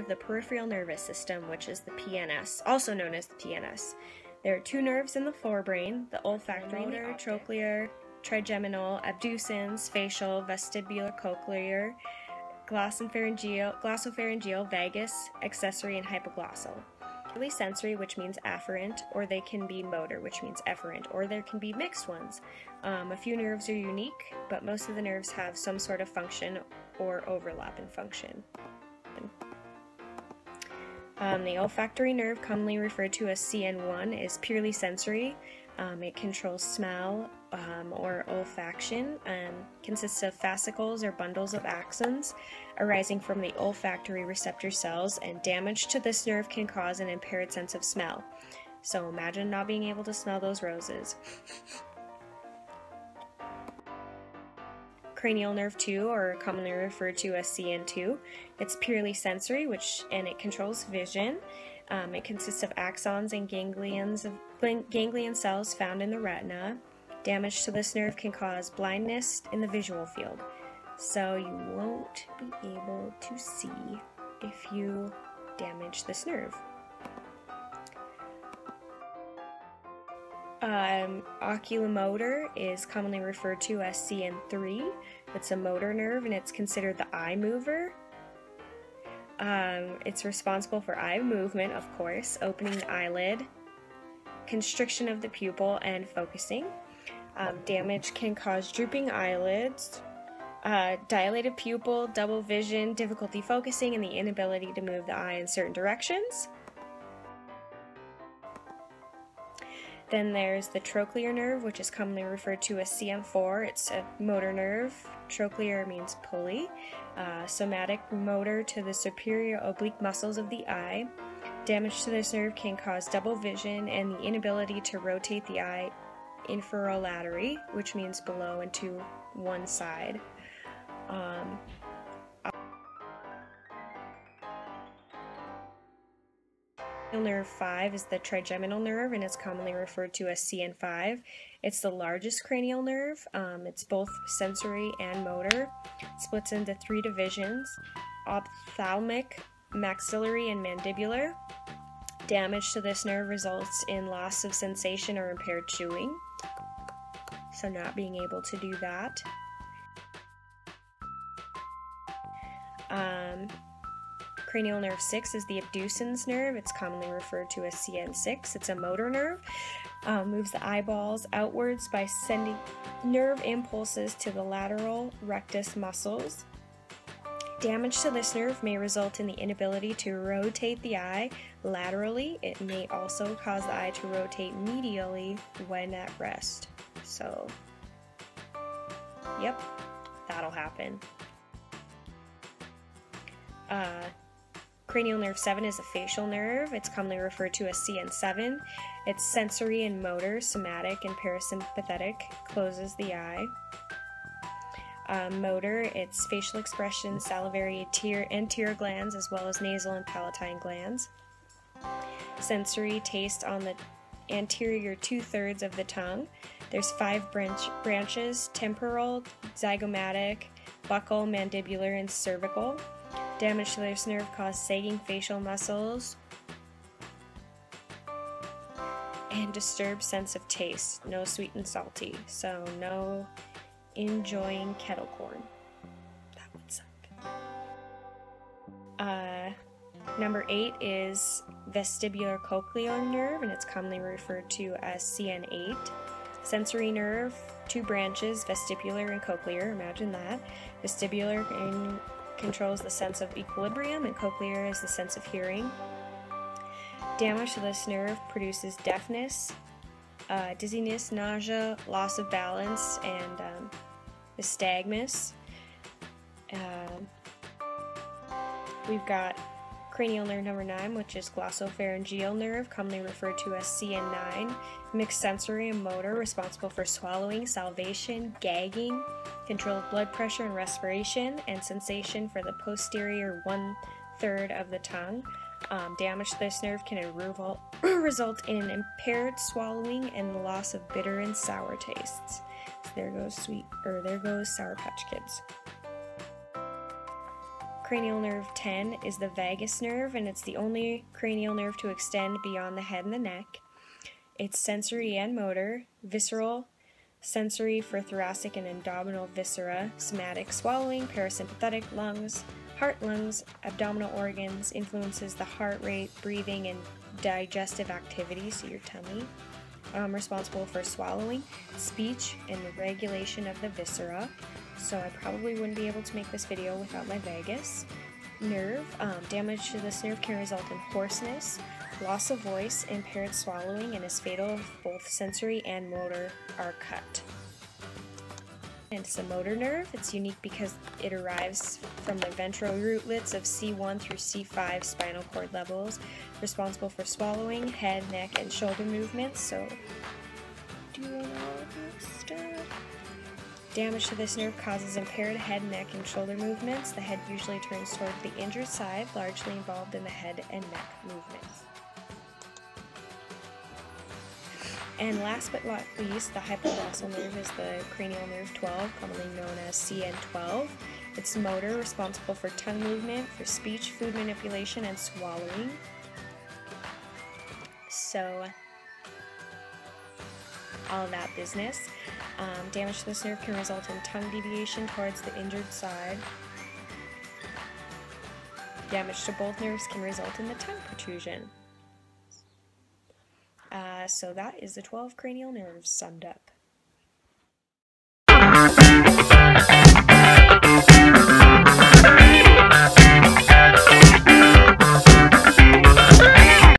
of the peripheral nervous system, which is the PNS, also known as the TNS. There are two nerves in the forebrain the olfactory motor, trochlear, trigeminal, abducens, facial, vestibular, cochlear, glossopharyngeal, glossopharyngeal, vagus, accessory, and hypoglossal. Really sensory, which means afferent, or they can be motor, which means efferent, or there can be mixed ones. Um, a few nerves are unique, but most of the nerves have some sort of function or overlap in function. Um, the olfactory nerve, commonly referred to as CN1, is purely sensory. Um, it controls smell um, or olfaction and consists of fascicles or bundles of axons arising from the olfactory receptor cells, and damage to this nerve can cause an impaired sense of smell. So imagine not being able to smell those roses. cranial nerve 2 or commonly referred to as CN2. It's purely sensory which and it controls vision. Um, it consists of axons and ganglions of ganglion cells found in the retina. Damage to this nerve can cause blindness in the visual field. So you won't be able to see if you damage this nerve. Um, oculomotor is commonly referred to as CN3. It's a motor nerve and it's considered the eye mover. Um, it's responsible for eye movement, of course, opening the eyelid, constriction of the pupil, and focusing. Um, damage can cause drooping eyelids, uh, dilated pupil, double vision, difficulty focusing, and the inability to move the eye in certain directions. Then there's the trochlear nerve, which is commonly referred to as CN4. It's a motor nerve. Trochlear means pulley. Uh, somatic motor to the superior oblique muscles of the eye. Damage to this nerve can cause double vision and the inability to rotate the eye inferolaterally, which means below and to one side. Um, Nerve 5 is the trigeminal nerve and it's commonly referred to as CN5. It's the largest cranial nerve. Um, it's both sensory and motor. It splits into three divisions ophthalmic, maxillary, and mandibular. Damage to this nerve results in loss of sensation or impaired chewing. So, not being able to do that. Um, Cranial nerve 6 is the abducens nerve. It's commonly referred to as CN6. It's a motor nerve. Um, moves the eyeballs outwards by sending nerve impulses to the lateral rectus muscles. Damage to this nerve may result in the inability to rotate the eye laterally. It may also cause the eye to rotate medially when at rest. So, yep, that'll happen. Uh, Cranial nerve 7 is a facial nerve. It's commonly referred to as CN7. It's sensory and motor, somatic and parasympathetic, closes the eye. Um, motor, it's facial expression, salivary tear and tear glands, as well as nasal and palatine glands. Sensory, taste on the anterior two thirds of the tongue. There's five branch, branches temporal, zygomatic, buccal, mandibular, and cervical. Damage to this nerve caused sagging facial muscles and disturbed sense of taste. No sweet and salty, so no enjoying kettle corn. That would suck. Uh, number eight is vestibular cochlear nerve, and it's commonly referred to as CN8. Sensory nerve, two branches, vestibular and cochlear. Imagine that. Vestibular and controls the sense of equilibrium, and cochlear is the sense of hearing. Damage to this nerve produces deafness, uh, dizziness, nausea, loss of balance, and um, nystagmus. Uh, we've got cranial nerve number 9, which is glossopharyngeal nerve, commonly referred to as CN9, mixed sensory and motor, responsible for swallowing, salivation, gagging, control of blood pressure and respiration, and sensation for the posterior one third of the tongue. Um, damage to this nerve can result in impaired swallowing and the loss of bitter and sour tastes. So there goes sweet, or there goes Sour Patch Kids. Cranial nerve 10 is the vagus nerve, and it's the only cranial nerve to extend beyond the head and the neck. It's sensory and motor, visceral, sensory for thoracic and abdominal viscera, somatic swallowing, parasympathetic lungs, heart, lungs, abdominal organs, influences the heart rate, breathing, and digestive activity, so your tummy. Um, responsible for swallowing, speech, and the regulation of the viscera. So I probably wouldn't be able to make this video without my vagus nerve. Um, damage to this nerve can result in hoarseness, loss of voice, impaired swallowing, and is fatal if both sensory and motor are cut. And it's a motor nerve. It's unique because it arrives from the ventral rootlets of C1 through C5 spinal cord levels, responsible for swallowing, head, neck, and shoulder movements. So, stuff. Damage to this nerve causes impaired head, neck, and shoulder movements. The head usually turns toward the injured side, largely involved in the head and neck movements. And last but not least, the hypoglossal nerve is the cranial nerve 12, commonly known as CN12. It's motor, responsible for tongue movement, for speech, food manipulation, and swallowing. So, all of that business. Um, damage to this nerve can result in tongue deviation towards the injured side. Damage to both nerves can result in the tongue protrusion. Uh, so that is the 12 cranial nerves summed up.